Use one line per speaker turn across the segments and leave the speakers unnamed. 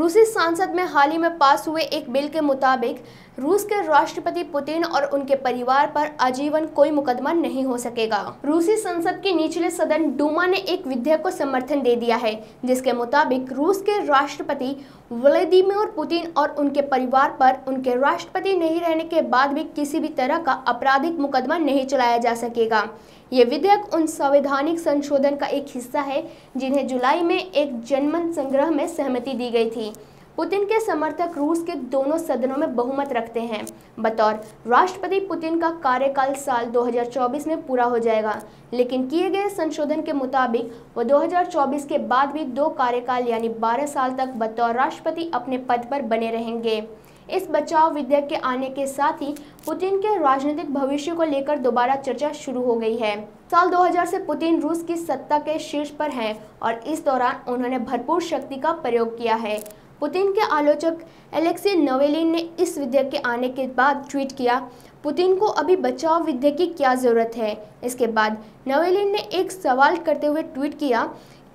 रूसी संसद में हाल ही में पास हुए एक बिल के मुताबिक रूस के राष्ट्रपति पुतिन और उनके परिवार पर आजीवन कोई मुकदमा नहीं हो सकेगा। रूसी संसद के निचले सदन डूमा ने एक विधेयक को समर्थन दे दिया है, जिसके मुताबिक रूस के राष्ट्रपति व्लादिमीर पुतिन और उनके परिवार पर उनके राष्ट्रपति नहीं रहने के बाद भी किसी भी तरह का आपराधिक मुकदमा नहीं चलाया जा सकेगा। ये विधेयक उन संवैधानिक संशोधन का एक हिस्सा है, जिन्हें जुलाई में एक जनमत संग्रह में सहमति दी गई थी। पुतिन के समर्थक रूस के दोनों सदनों में बहुमत रखते हैं। बतौर, राष्ट्रपति पुतिन का कार्यकाल साल 2024 में पूरा हो जाएगा, लेकिन किए गए संशोधन के मुताबिक, वो 2024 के बाद भी दो कार्यकाल यानी 12 साल तक बतौर राष्ट्रपति अपने पद पर बने रहेंगे। इस बचाव विधेयक के आने के साथ ही पुतिन के राजनीतिक भविष्य को लेकर दोबारा चर्चा शुरू हो गई है। साल 2000 से पुतिन रूस की सत्ता के शीर्ष पर हैं और इस दौरान उन्होंने भरपूर शक्ति का प्रयोग किया है। पुतिन के आलोचक एलेक्सी नवेलिन ने इस विधेयक के आने के बाद ट्वीट किया, पुतिन को अभी बचाव विधेयक की क्या ज़रूरत है? इसके बाद नवेलिन ने एक सवाल करते हुए ट्वीट किया,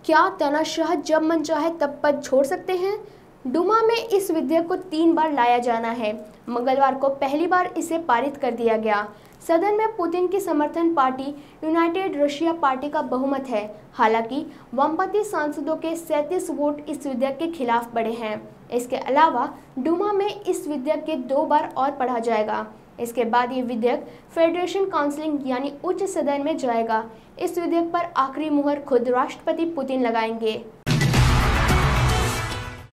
क्या तनाशाह जब मन चाहे तब पद छोड़ सकते हैं? डुमा में इस विधेयक को तीन बार लाया जाना है। मंगलवार को पहली बार इसे पारित कर दिया गया। सदन में पुतिन की समर्थन पार्टी, यूनाइटेड रशिया पार्टी का बहुमत है। हालाँकि, वामपंथी सांसदों के 37 वोट इस विधेयक के खिलाफ पड़े हैं। इसके अलावा, डुमा में इस विधेयक के दो बार और पढ़ा जाएगा। इसके बाद ये विधेयक फेडरेशन काउंसिलिंग यानी उच्च सदन में जाएगा। इस विधेयक पर आखिरी मुहर खुद राष्ट्रपति पुतिन लगाएँगे।